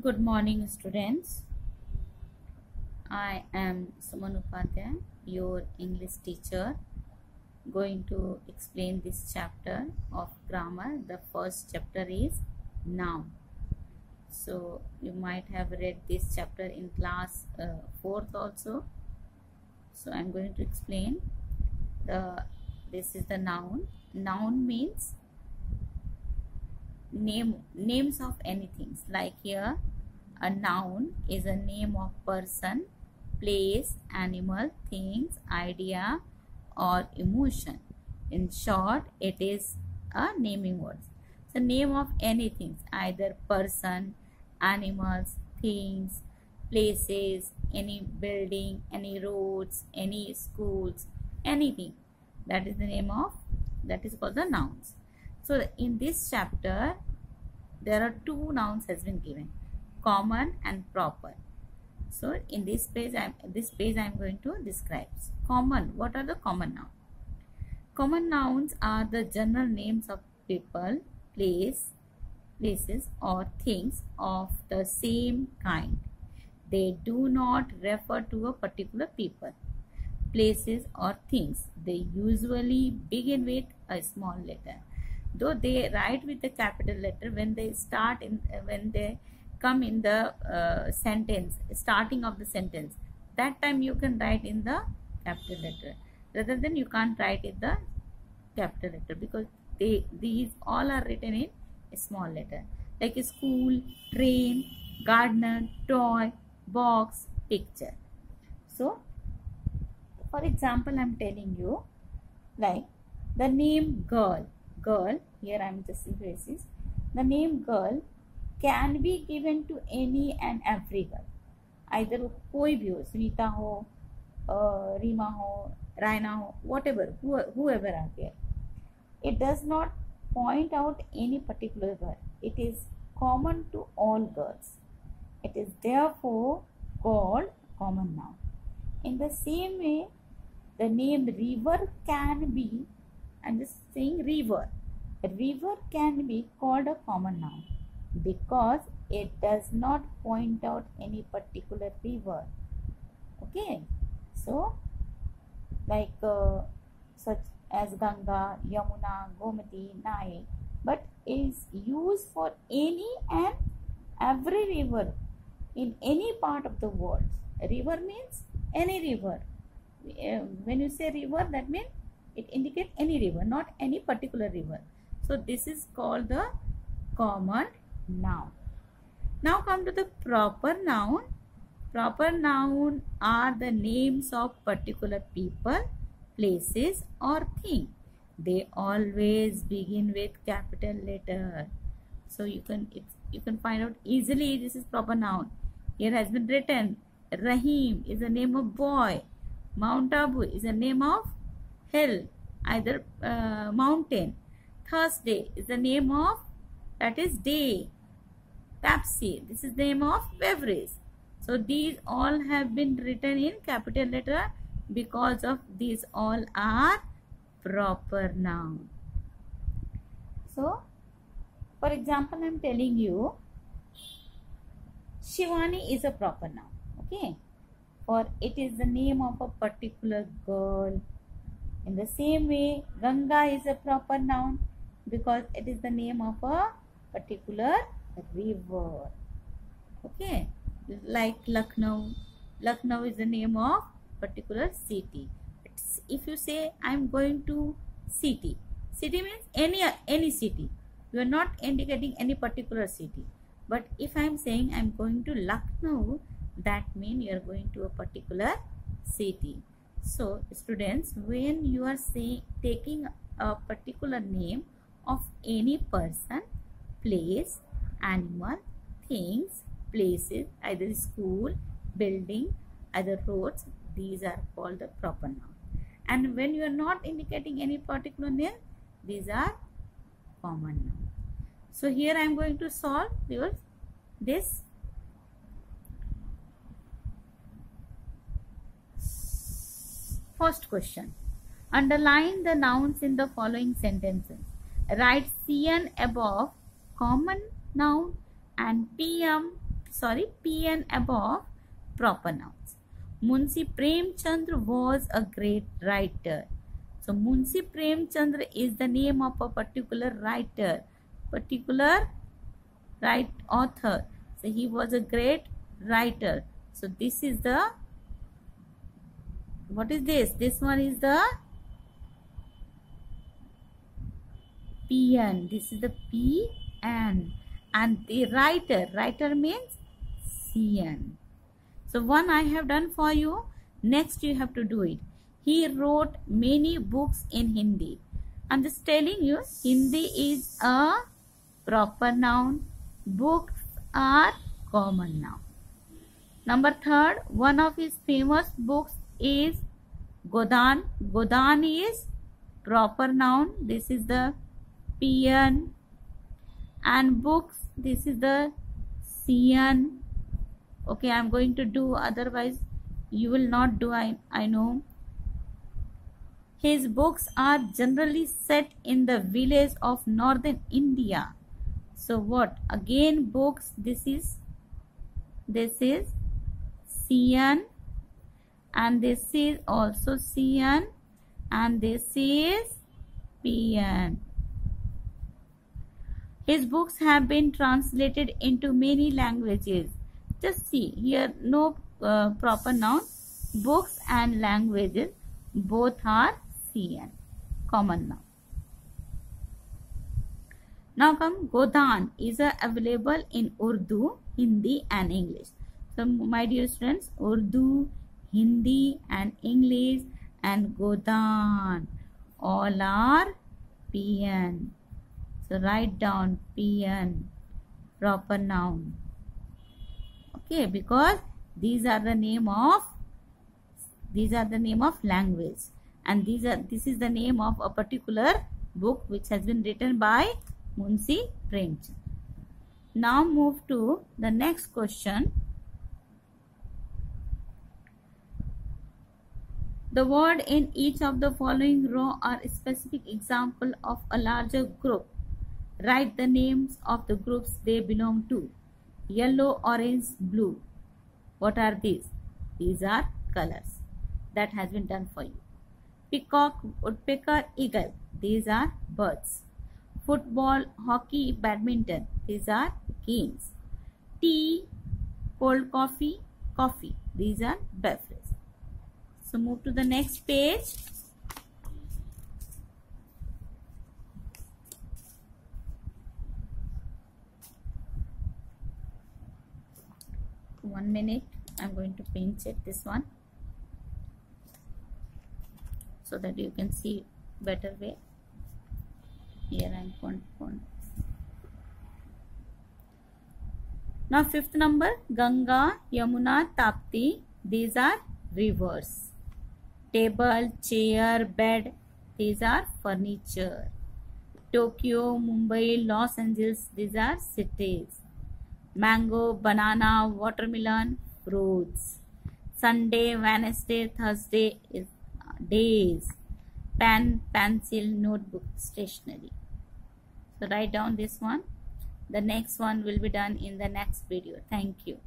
Good morning, students. I am Suman Upadhyay, your English teacher, going to explain this chapter of grammar. The first chapter is noun. So, you might have read this chapter in class uh, 4th also. So, I am going to explain the this is the noun. Noun means name names of anything like here a noun is a name of person place animal things idea or emotion. In short it is a naming word The name of anything either person animals things places any building any roads any schools anything. That is the name of that is called the nouns. So in this chapter, there are two nouns has been given, common and proper. So in this page, I this page I am going to describe. Common. What are the common nouns? Common nouns are the general names of people, place, places or things of the same kind. They do not refer to a particular people, places or things. They usually begin with a small letter though they write with the capital letter when they start in when they come in the uh, sentence starting of the sentence. That time you can write in the capital letter. Rather than you can't write in the capital letter because they these all are written in a small letter. Like a school train gardener toy box picture. So for example i'm telling you like the name girl. Girl here I am just basis the name girl can be given to any and every girl either कोई भी हो सुनीता हो रीमा हो रायना हो whatever whoever are there it does not point out any particular girl it is common to all girls it is therefore called common noun in the same way the name river can be I'm just saying river river can be called a common noun because it does not point out any particular river okay? So like uh, such as ganga yamuna gomati nai but is used for any and every river in any part of the world. River means any river. Uh, when you say river that means it indicates any river not any particular river. So this is called the common noun. Now come to the proper noun. Proper noun are the names of particular people, places or thing. They always begin with capital letter. So you can you can find out easily this is proper noun. Here has been written Rahim is the name of boy. Mount Abu is the name of hill, either uh, mountain. Thursday is the name of that is day. Pepsi, this is the name of beverage. So these all have been written in capital letter because of these all are proper noun. So for example, I am telling you Shivani is a proper noun. Okay. For it is the name of a particular girl. In the same way, Ganga is a proper noun because it is the name of a particular river okay? Like lucknow. Lucknow is the name of particular city. It's, if you say i'm going to city city means any any city. You are not indicating any particular city. But if i'm saying i'm going to lucknow that means you are going to a particular city. So students when you are saying taking a particular name of any person, place, animal, things, places, either school, building, either roads, these are called the proper noun. And when you are not indicating any particular name, these are common noun. So here I am going to solve your this first question. Underline the nouns in the following sentences. Write CN above common noun and PM sorry P and above proper nouns. Munshi Premchandra was a great writer. So Munshi Premchandra is the name of a particular writer, particular right author. So he was a great writer. So this is the what is this? This one is the PN. This is the PN. And the writer, writer means CN. So one I have done for you. Next you have to do it. He wrote many books in Hindi. I'm just telling you Hindi is a proper noun. Books are common noun. Number third, one of his famous books is Godan. Godan is proper noun. This is the PN. And books, this is the CN okay i'm going to do otherwise you will not do i i know. His books are generally set in the village of northern india. So what? Again books this is this is cn and this is also cn and this is pn his books have been translated into many languages. Just see here no uh, proper noun. Books and languages both are cn common noun. Now come godan is uh, available in urdu hindi and english. So my dear students urdu hindi and english and godan all are pn so write down pn proper noun okay because these are the name of these are the name of language and these are this is the name of a particular book which has been written by Munshi Premchand. Now move to the next question. The word in each of the following row are specific example of a larger group. Write the names of the groups they belong to yellow, orange, blue. What are these? These are colors that has been done for you. Peacock, woodpecker, eagle. These are birds. Football, hockey, badminton. These are games. Tea, cold coffee, coffee. These are beverages. So move to the next page. One minute. I'm going to pinch it this one. So that you can see better way. Here I'm going to now fifth number Ganga Yamuna Tapti. These are rivers. Table chair bed. These are furniture. Tokyo Mumbai Los Angeles. These are cities mango, banana, watermelon, fruits. Sunday, Wednesday, Thursday is uh, days. Pen, pencil, notebook, stationery. So write down this one. The next one will be done in the next video. Thank you.